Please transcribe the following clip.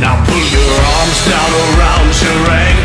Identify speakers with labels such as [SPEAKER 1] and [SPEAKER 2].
[SPEAKER 1] Now pull your arms down around your ankles.